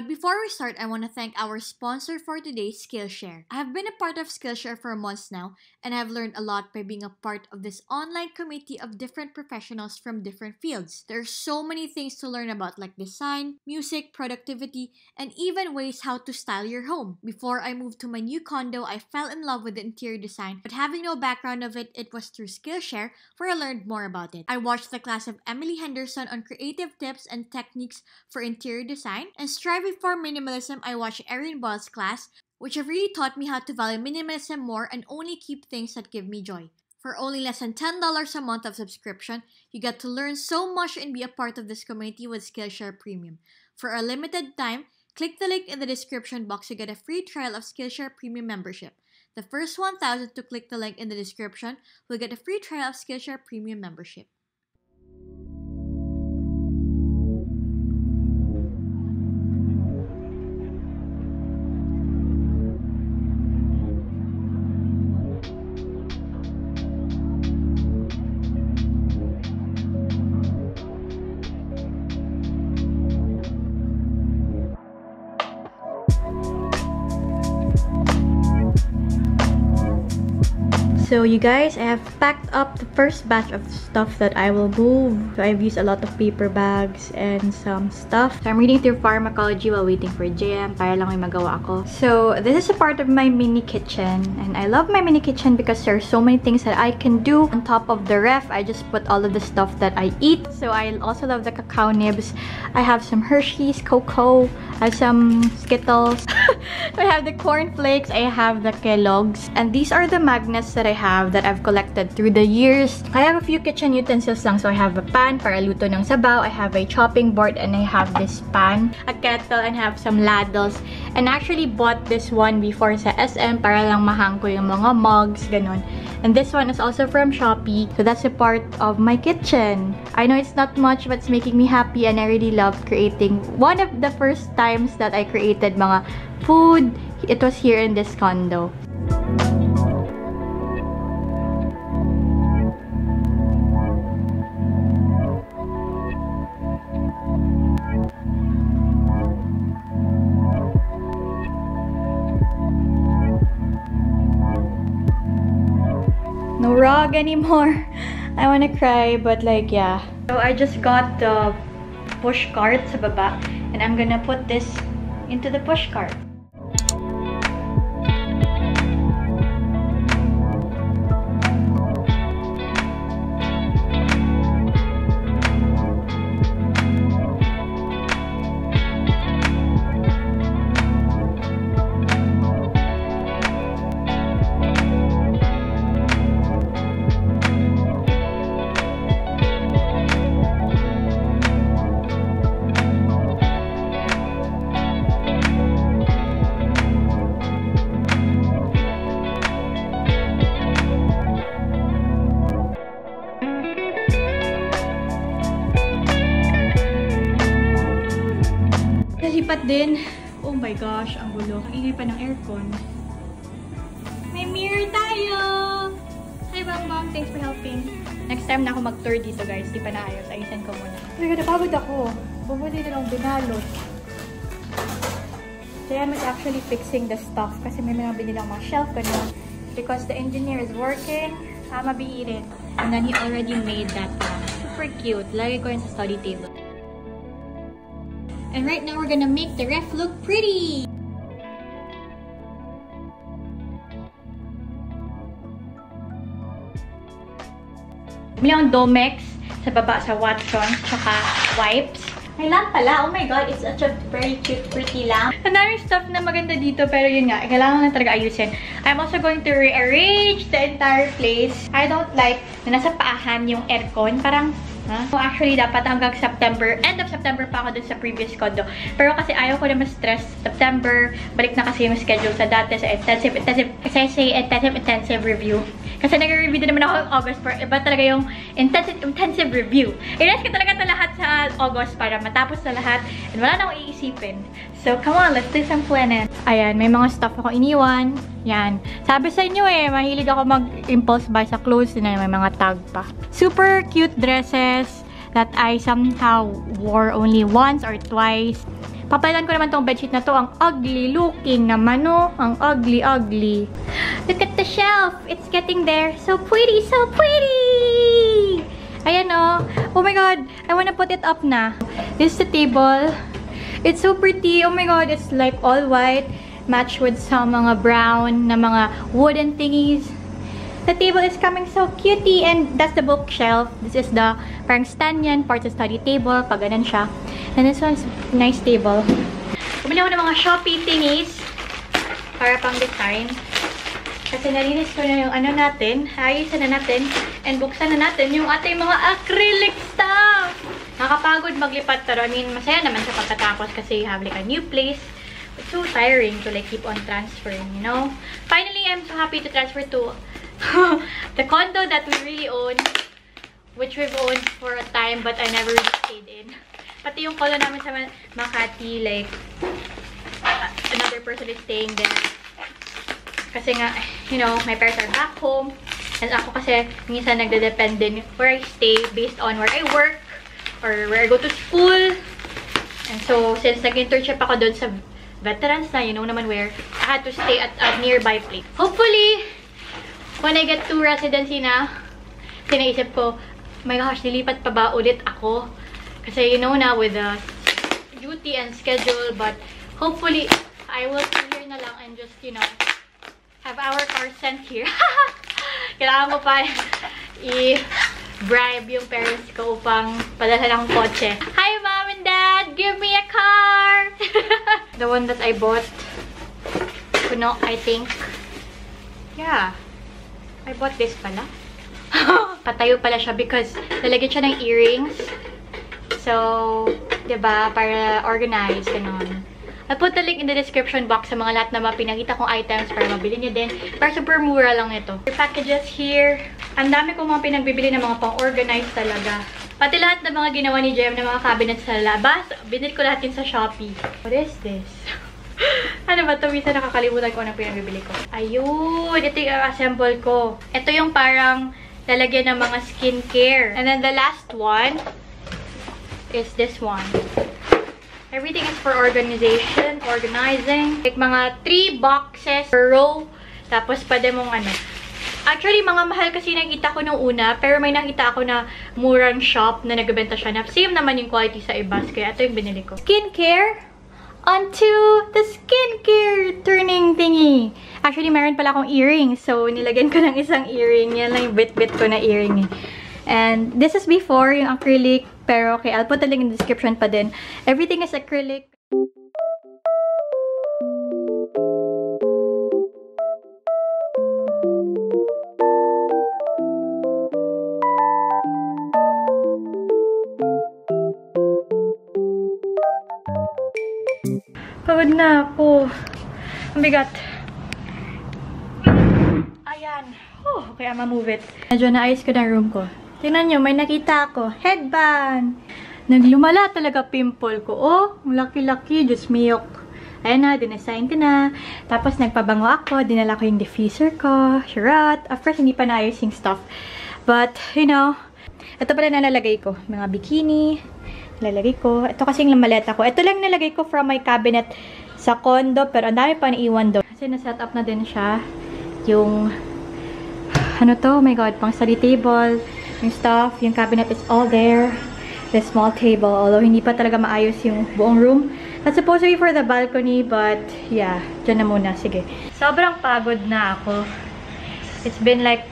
But before we start, I want to thank our sponsor for today, Skillshare. I have been a part of Skillshare for months now, and I've learned a lot by being a part of this online committee of different professionals from different fields. There are so many things to learn about like design, music, productivity, and even ways how to style your home. Before I moved to my new condo, I fell in love with interior design, but having no background of it, it was through Skillshare where I learned more about it. I watched the class of Emily Henderson on creative tips and techniques for interior design, and striving for minimalism, I watched Erin Boyle's class, which have really taught me how to value minimalism more and only keep things that give me joy. For only less than $10 a month of subscription, you get to learn so much and be a part of this community with Skillshare Premium. For a limited time, click the link in the description box to get a free trial of Skillshare Premium membership. The first 1,000 to click the link in the description will get a free trial of Skillshare Premium membership. So you guys, I have packed up the first batch of stuff that I will move. So I've used a lot of paper bags and some stuff. So I'm reading through pharmacology while waiting for JM para lang may magawa ako. So this is a part of my mini kitchen. And I love my mini kitchen because there are so many things that I can do. On top of the ref, I just put all of the stuff that I eat. So I also love the cacao nibs. I have some Hershey's, cocoa, I have some Skittles. I have the corn flakes. I have the Kellogg's. And these are the magnets that I have that I've collected through the years. I have a few kitchen utensils lang. So I have a pan para luto ng sabaw. I have a chopping board and I have this pan, a kettle, and have some ladles. And I actually bought this one before sa SM para lang mahang ko yung mga mugs, ganun. And this one is also from Shopee. So that's a part of my kitchen. I know it's not much but it's making me happy and I really love creating. One of the first times that I created mga food, it was here in this condo. Rug anymore. I wanna cry, but like, yeah. So I just got the push cart sa baba, and I'm gonna put this into the push cart. Gosh, ang gulo. Ang ingay pa ng aircon. May mirror tayo! Hi, Bang Bang. Thanks for helping. Next time na ako mag-tour dito, guys. Di pa naayos. Ayusin ko muna. God, napagod ako. Bumuli na lang binalot. Jem is actually fixing the stuff kasi may mga binilang mga shelf ganun. Because the engineer is working, ah, mabiirit. And then he already made that one. Super cute. Lagi ko yun sa study table. And right now, we're gonna make the ref look pretty! Bili akong Domex sa baba sa Watsons, tsaka wipes. May lamp pala. Oh my god, it's such a very cute, pretty lamp. Ang daming stuff na maganda dito, pero yun nga, kailangan lang talaga ayusin. I'm also going to rearrange the entire place. I don't like na nasa paahan yung aircon. Parang Huh? So actually, dapat hanggang September, end of September pa ako dun sa previous condo. Pero kasi ayaw ko na ma-stress. September, balik na kasi yung schedule sa dati sa intensive, intensive, kasi intensive, intensive review. Kasi nag-review din naman ako August, pero iba talaga yung intensive, intensive review. I-rest ko talaga ito lahat sa August para matapos na lahat and wala na akong iisipin. So, come on, let's do some planet. Ayan, may mga stuff ako iniwan. Yan. Sabi sa inyo eh, mahilig ako mag-impulse buy sa clothes na may mga tag pa. Super cute dresses that I somehow wore only once or twice. Papailan ko naman tong bedsheet na to. Ang ugly looking naman, no? Ang ugly, ugly. Look at the shelf. It's getting there. So pretty, so pretty! Ayan, oh. Oh my God. I wanna put it up na. This is the table. It's so pretty. Oh my God. It's like all white. Matched with some mga brown na mga wooden thingies. The table is coming so cutie and that's the bookshelf. This is the parang stand yan, part of study table, pag ganun siya. And this one's nice table. Bumili ako ng mga Shopee thingies para pang design. Kasi nalinis ko na yung ano natin, ayusin na natin, and buksan na natin yung ating mga acrylic stuff. Nakapagod maglipat pero I mean, masaya naman sa pagkatapos kasi you have like a new place. It's so tiring to like keep on transferring, you know? Finally, I'm so happy to transfer to the condo that we really own, which we've owned for a time but I never really stayed in. Pati yung condo namin sa Makati, like, uh, another person is staying there. Kasi nga, you know, my parents are back home. And ako kasi, minsan nagde-depend din where I stay based on where I work or where I go to school. And so, since nag-internship ako doon sa veterans na, you know naman where, I had to stay at a nearby place. Hopefully, when I get to residency na, sinaisip ko, my gosh, nilipat pa ba ulit ako? Kasi you know na with the duty and schedule, but hopefully, I will here na lang and just, you know, have our car sent here. Kailangan mo pa i-bribe yung parents ko upang padala ng kotse. Hi, Mom and Dad! Give me a car! the one that I bought. Kuno, I think. Yeah. I bought this pala. Patayo pala siya because lalagyan siya ng earrings. So, ba diba, para organize, ganun. I'll put the link in the description box sa mga lahat na mga pinakita kong items para mabili niyo din. Para super mura lang ito. Your packages here. Ang dami kong mga pinagbibili ng mga pang-organize talaga. Pati lahat ng mga ginawa ni Jem ng mga cabinets sa labas, binili ko lahat yun sa Shopee. What is this? ano ba ito? Minsan nakakalimutan ko anong pinagbibili ko. Ayun! Ito yung assemble ko. Ito yung parang lalagyan ng mga skincare. And then the last one is this one. Everything is for organization, organizing. Like mga 3 boxes per row. Tapos pwede mong ano. Actually, mga mahal kasi nakita ko nung una. Pero may nakita ako na murang shop na nagbenta siya na same naman yung quality sa ibas. Kaya ito yung binili ko. Skincare onto the skincare turning thingy. Actually, meron pala akong earring. So, nilagyan ko ng isang earring. Yan lang yung bit-bit ko na earring. And this is before yung acrylic. Pero okay, I'll put the link in the description pa din. Everything is acrylic. Pagod na ako. Ang bigat. Ayan. Oh, okay, I'ma move it. Medyo naayos ko na room ko. Tingnan nyo, may nakita ako. Headband! Naglumala talaga pimple ko. Oh, laki-laki. Diyos miyok. Ayan na, dinesign ko na. Tapos nagpabango ako. Dinala ko yung diffuser ko. Charot. Of course, hindi pa naayos yung stuff. But, you know, ito pala nalalagay ko. Mga bikini lalagay ko. Ito kasi yung maleta ko. Ito lang nalagay ko from my cabinet sa condo. Pero ang dami pa naiwan doon. Kasi na-set up na din siya. Yung, ano to? Oh my God, pang study table. Yung stuff. Yung cabinet is all there. The small table. Although hindi pa talaga maayos yung buong room. That's supposed to be for the balcony. But, yeah. Diyan na muna. Sige. Sobrang pagod na ako. It's been like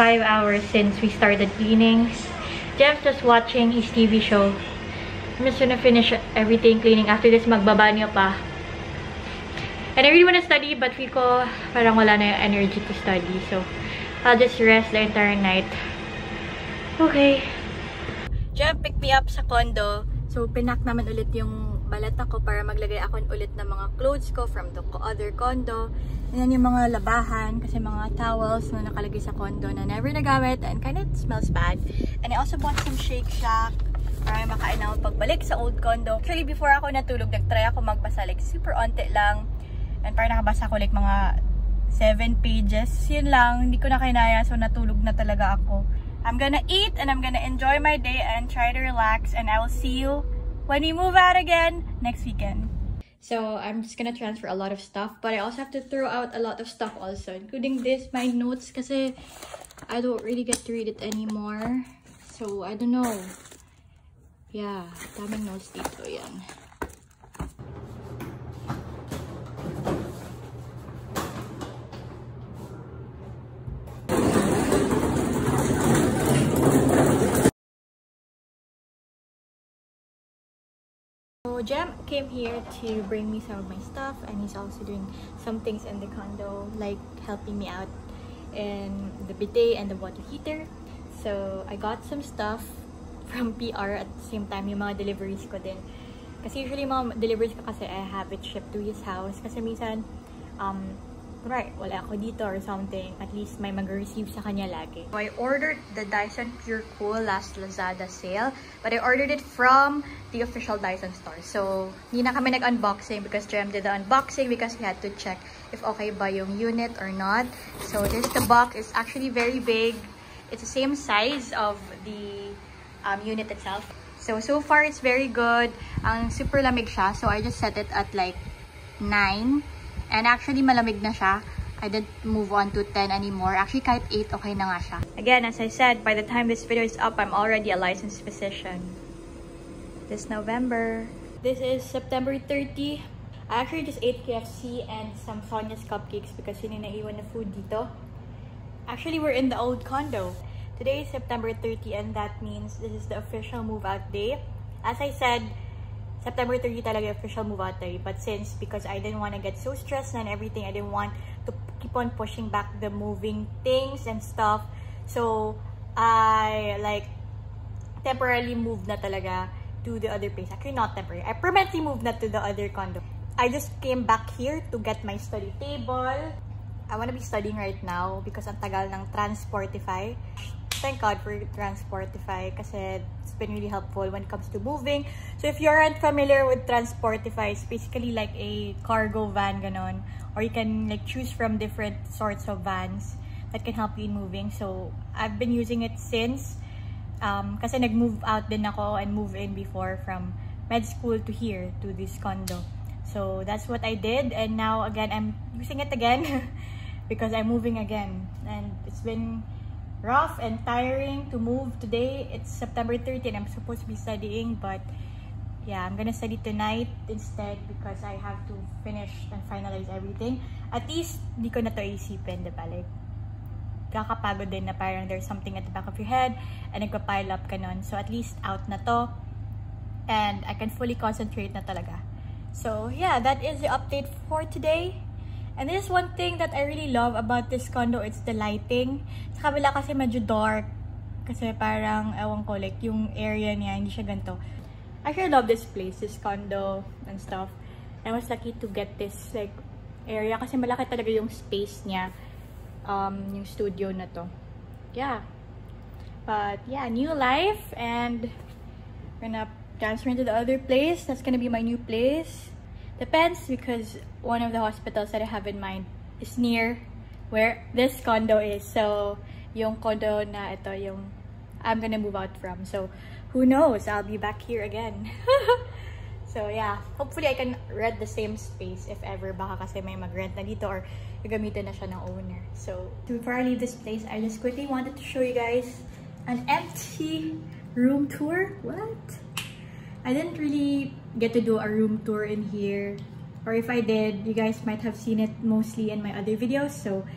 5 hours since we started cleaning. Jeff's just watching his TV show. I'm just gonna finish everything cleaning. After this, magbabanyo pa. And I really wanna study, but feel ko parang wala na yung energy to study. So, I'll just rest the entire night. Okay. Jeff picked me up sa condo. So, pinak naman ulit yung balata ko para maglagay ako ulit ng mga clothes ko from the other condo. Then yung mga labahan, kasi mga towels na nakalagay sa condo na never nagamit and kind of smells bad. And I also bought some Shake Shack para makain ako pagbalik sa old condo. Actually, before ako natulog, nagtry ako magbasa like super onte lang. And para nakabasa ko like mga 7 pages. Yun lang, hindi ko na kinaya so natulog na talaga ako. I'm gonna eat and I'm gonna enjoy my day and try to relax and I will see you when we move out again next weekend. So I'm just gonna transfer a lot of stuff, but I also have to throw out a lot of stuff also, including this, my notes, because I don't really get to read it anymore. So I don't know. Yeah, daming notes dito yan. Jem came here to bring me some of my stuff and he's also doing some things in the condo like helping me out in the bidet and the water heater. So I got some stuff from PR at the same time yung mga deliveries ko din. Kasi usually mga deliveries ko kasi I have it shipped to his house kasi minsan um, right, wala ako dito or something, at least may mag-receive sa kanya lagi. So I ordered the Dyson Pure Cool last Lazada sale, but I ordered it from the official Dyson store. So, hindi na kami nag-unboxing because Jem did the unboxing because he had to check if okay ba yung unit or not. So, this the box. is actually very big. It's the same size of the um, unit itself. So, so far, it's very good. Ang super lamig siya. So, I just set it at like 9 And actually, malamig na siya. I didn't move on to 10 anymore. Actually, kahit 8, okay na nga siya. Again, as I said, by the time this video is up, I'm already a licensed physician. This November. This is September 30. I actually just ate KFC and some Sonia's cupcakes because yun yung naiwan na food dito. Actually, we're in the old condo. Today is September 30 and that means this is the official move-out day. As I said, September 30 talaga official move out day. But since, because I didn't want to get so stressed and everything, I didn't want to keep on pushing back the moving things and stuff. So, I like temporarily moved na talaga to the other place. Actually, not temporary. I permanently moved na to the other condo. I just came back here to get my study table. I want to be studying right now because ang tagal ng Transportify thank God for Transportify kasi it's been really helpful when it comes to moving. So if you aren't familiar with Transportify, it's basically like a cargo van ganon. Or you can like choose from different sorts of vans that can help you in moving. So I've been using it since um, kasi nag-move out din ako and move in before from med school to here, to this condo. So that's what I did and now again I'm using it again because I'm moving again and it's been rough and tiring to move today. It's September 30 and I'm supposed to be studying but yeah, I'm gonna study tonight instead because I have to finish and finalize everything. At least, di ko na to isipin, diba? Like, kakapagod din na parang there's something at the back of your head and nagpa-pile up ka nun. So, at least out na to and I can fully concentrate na talaga. So, yeah, that is the update for today. And this is one thing that I really love about this condo, it's the lighting. Sa kabila kasi medyo dark. Kasi parang, ewan ko, like yung area niya, hindi siya ganito. I really love this place, this condo and stuff. I was lucky to get this like area kasi malaki talaga yung space niya. Um, yung studio na to. Yeah. But yeah, new life and we're gonna transfer into the other place. That's gonna be my new place. Depends because one of the hospitals that I have in mind is near where this condo is. So, yung condo na ito yung I'm gonna move out from. So, who knows? I'll be back here again. so, yeah. Hopefully, I can rent the same space if ever. Baka kasi may mag-rent na dito or gagamitin na siya ng owner. So, before I leave this place, I just quickly wanted to show you guys an empty room tour. What? I didn't really get to do a room tour in here. Or if I did, you guys might have seen it mostly in my other videos. So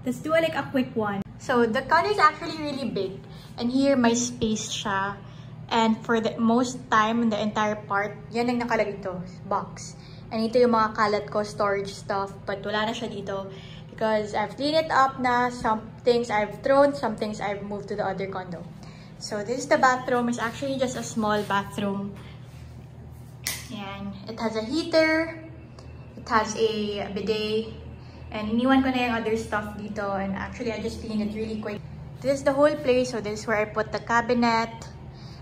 let's do a, like a quick one. So the condo is actually really big. And here, my space siya. And for the most time the entire part, yan ang nakalagay to, box. And ito yung mga kalat ko, storage stuff. But wala na siya dito. Because I've cleaned it up na. Some things I've thrown, some things I've moved to the other condo. So this is the bathroom. It's actually just a small bathroom. And it has a heater. It has a bidet. And iniwan ko na yung other stuff dito. And actually, I just cleaned it really quick. This is the whole place. So this is where I put the cabinet.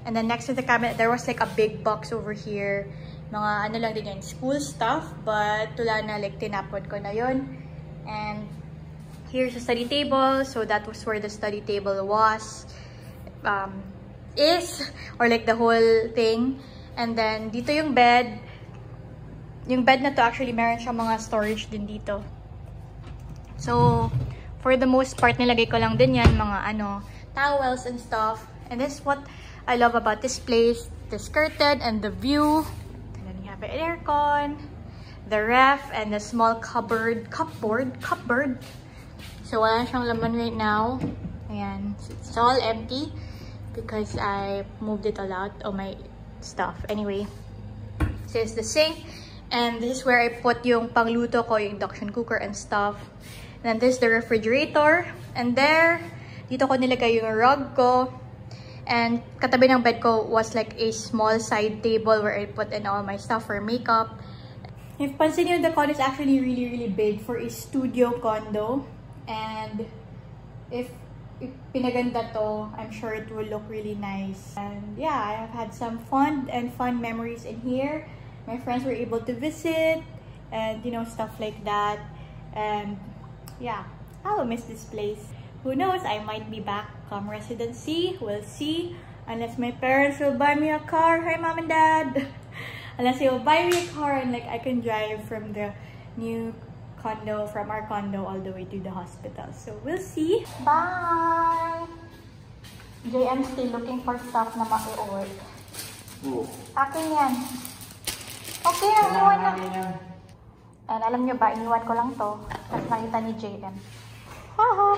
And then next to the cabinet, there was like a big box over here. Mga ano lang din yan, school stuff. But wala na, like tinapon ko na yon And here's the study table. So that was where the study table was. Um, is. Or like the whole thing. And then, dito yung bed. Yung bed na to, actually, meron siyang mga storage din dito. So, for the most part, nilagay ko lang din yan, mga ano, towels and stuff. And this is what I love about this place. The skirted and the view. And then you have an aircon, the ref, and the small cupboard, cupboard, cupboard. So, wala siyang laman right now. Ayan. It's all empty because I moved it all out of my stuff. Anyway, so the sink. And this is where I put yung pangluto ko, yung induction cooker and stuff. And then this is the refrigerator. And there, dito ko nilagay yung rug ko. And katabi ng bed ko was like a small side table where I put in all my stuff for makeup. If pansin nyo, the condo is actually really, really big for a studio condo. And if, if pinaganda to, I'm sure it will look really nice. And yeah, I have had some fun and fun memories in here. My friends were able to visit and, you know, stuff like that. And yeah, I will miss this place. Who knows, I might be back come residency. We'll see. Unless my parents will buy me a car. Hi, mom and dad. Unless they will buy me a car and like I can drive from the new condo, from our condo all the way to the hospital. So, we'll see. Bye! JM still looking for stuff na ma-i-order. Akin yan. Okay, ang iwan na. And alam nyo ba, iniwan ko lang to. Tapos nakita ni JM. Haha!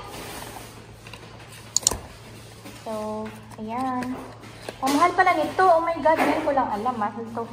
So, ayan. Ang mahal pala nito. Oh my God, ngayon ko lang alam. Mahal to.